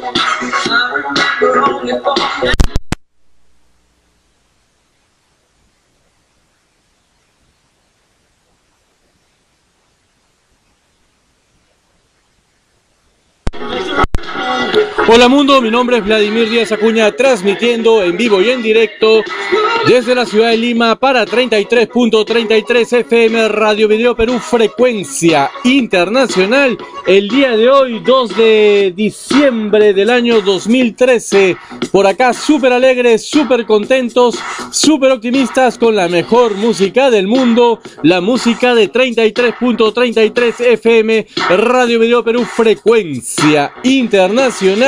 He was also a member of the American Academy of Sciences. Hola mundo, mi nombre es Vladimir Díaz Acuña, transmitiendo en vivo y en directo desde la ciudad de Lima para 33.33 FM Radio Video Perú Frecuencia Internacional. El día de hoy, 2 de diciembre del año 2013. Por acá súper alegres, súper contentos, súper optimistas con la mejor música del mundo. La música de 33.33 FM Radio Video Perú Frecuencia Internacional.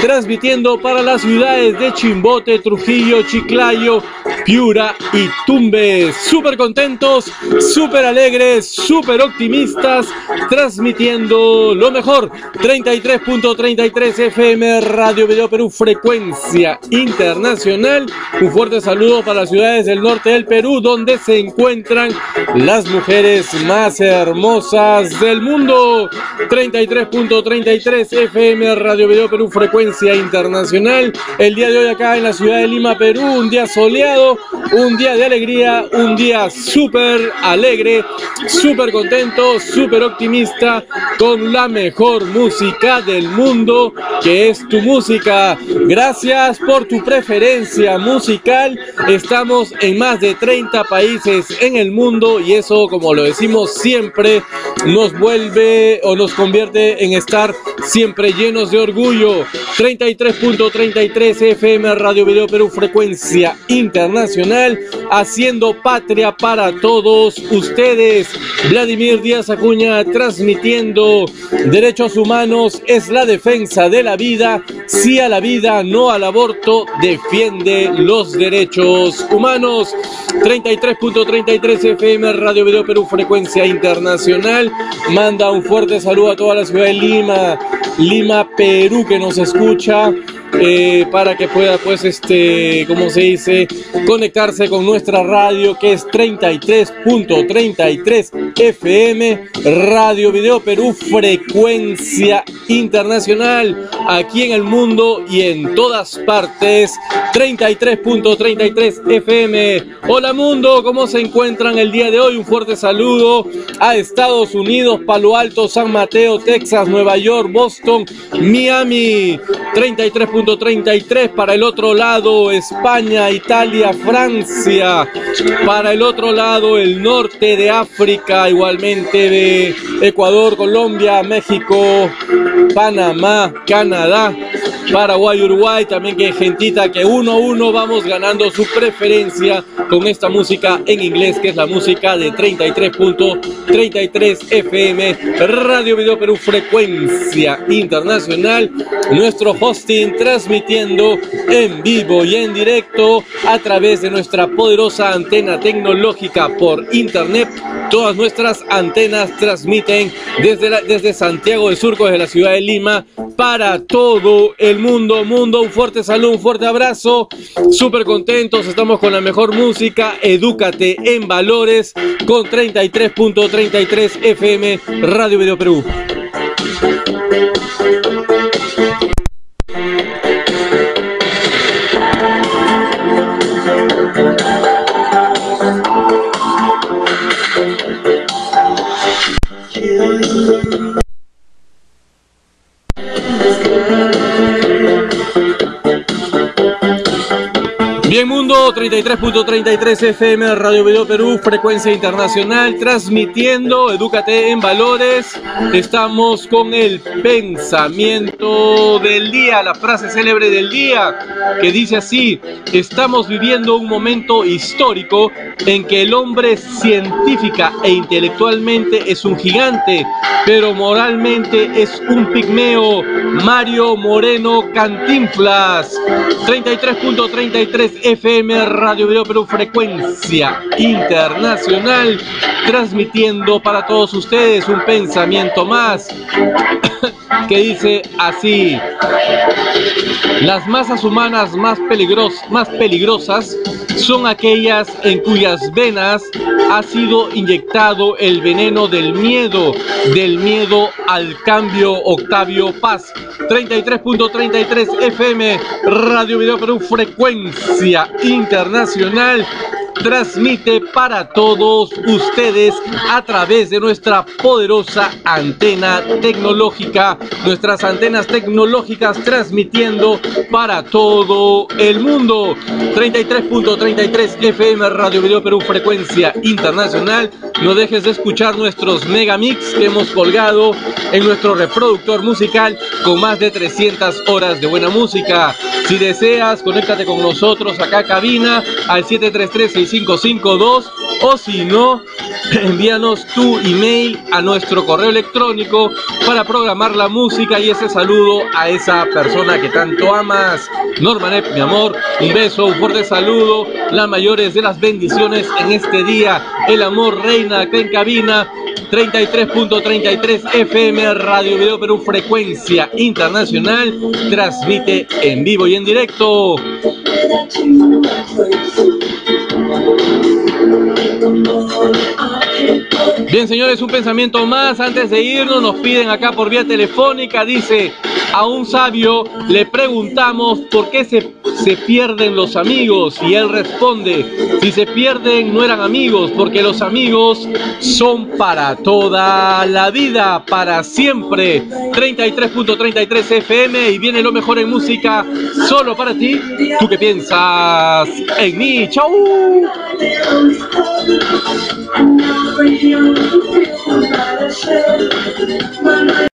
Transmitiendo para las ciudades de Chimbote, Trujillo, Chiclayo, Piura y Tumbes. Súper contentos, súper alegres, súper optimistas, transmitiendo lo mejor. 33.33 FM Radio Video Perú, frecuencia internacional. Un fuerte saludo para las ciudades del norte del Perú, donde se encuentran las mujeres más hermosas del mundo. 33.33 FM Radio Video Perú, frecuencia internacional. El día de hoy acá en la ciudad de Lima, Perú, un día soleado un día de alegría, un día súper alegre, súper contento, súper optimista con la mejor música del mundo que es tu música. Gracias por tu preferencia musical. Estamos en más de 30 países en el mundo y eso, como lo decimos siempre, nos vuelve o nos convierte en estar siempre llenos de orgullo. 33.33 FM Radio Video Perú Frecuencia Internacional, haciendo patria para todos ustedes. Vladimir Díaz Acuña transmitiendo derechos humanos es la defensa de la vida, sí a la vida, no al aborto, defiende los derechos humanos. 33.33 FM Radio Video Perú Frecuencia Internacional manda un fuerte saludo a toda la ciudad de Lima, Lima, Perú que nos escucha. Eh, para que pueda, pues, este, como se dice, conectarse con nuestra radio que es 33.33 FM, Radio Video Perú, frecuencia internacional, aquí en el mundo y en todas partes, 33.33 FM. Hola mundo, ¿cómo se encuentran el día de hoy? Un fuerte saludo a Estados Unidos, Palo Alto, San Mateo, Texas, Nueva York, Boston, Miami, 33. 33 para el otro lado España, Italia, Francia. Para el otro lado el norte de África, igualmente de Ecuador, Colombia, México, Panamá, Canadá. Paraguay, Uruguay, también que gentita que uno a uno vamos ganando su preferencia con esta música en inglés, que es la música de 33.33 FM, Radio Video Perú, frecuencia internacional. Nuestro hosting transmitiendo en vivo y en directo a través de nuestra poderosa antena tecnológica por internet. Todas nuestras antenas transmiten desde, desde Santiago de Surco, desde la ciudad de Lima, para todo el mundo. Mundo, un fuerte saludo, un fuerte abrazo. Súper contentos, estamos con la mejor música. Edúcate en valores con 33.33 FM Radio Video Perú. Bien Mundo, 33.33 FM Radio Video Perú, frecuencia internacional, transmitiendo Edúcate en Valores. Estamos con el pensamiento del día, la frase célebre del día, que dice así, estamos viviendo un momento histórico en que el hombre científica e intelectualmente es un gigante, pero moralmente es un pigmeo. Mario Moreno Cantinflas, 33.33 FM Radio Video Perú Frecuencia Internacional, transmitiendo para todos ustedes un pensamiento más. que dice así. Las masas humanas más, peligros, más peligrosas son aquellas en cuyas venas ha sido inyectado el veneno del miedo, del miedo al cambio. Octavio Paz, 33.33 FM, Radio Video Perú, frecuencia internacional transmite para todos ustedes a través de nuestra poderosa antena tecnológica, nuestras antenas tecnológicas transmitiendo para todo el mundo. 33.33 FM Radio Video Perú frecuencia internacional. No dejes de escuchar nuestros megamix que hemos colgado en nuestro reproductor musical con más de 300 horas de buena música. Si deseas, conéctate con nosotros acá cabina al 733 552 o si no, envíanos tu email a nuestro correo electrónico para programar la música y ese saludo a esa persona que tanto amas. Normanet, mi amor, un beso, un fuerte saludo, las mayores de las bendiciones en este día. El amor reina en cabina. 33.33 FM Radio Video Perú Frecuencia Internacional transmite en vivo y en directo. Bien, señores, un pensamiento más. Antes de irnos, nos piden acá por vía telefónica. Dice, a un sabio le preguntamos por qué se, se pierden los amigos. Y él responde, si se pierden no eran amigos, porque los amigos son para toda la vida, para siempre. 33.33 FM y viene lo mejor en música solo para ti. ¿Tú qué piensas en mí? ¡Chau!